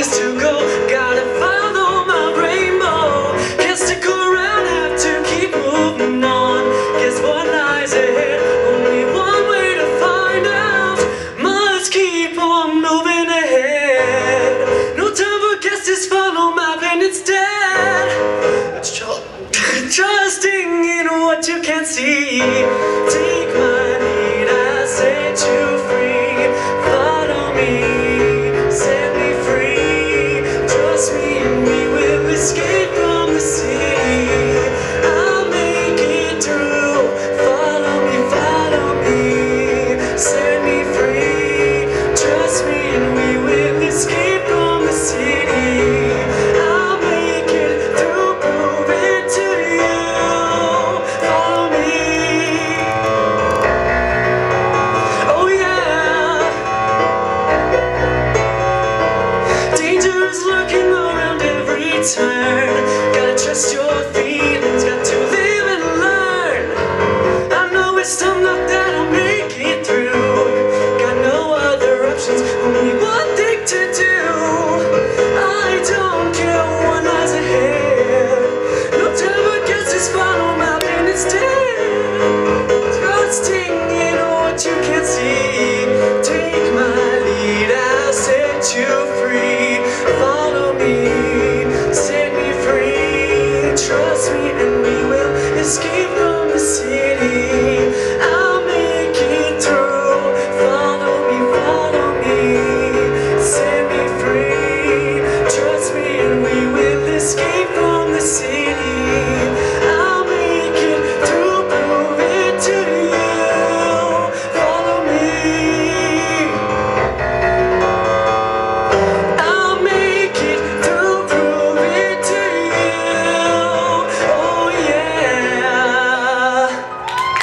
place to go. Gotta follow my rainbow. Can't stick around, have to keep moving on. Guess what lies ahead? Only one way to find out. Must keep on moving ahead. No time for guesses, follow my plan instead. Trusting in what you can't see. Danger is lurking around every turn. Gotta trust your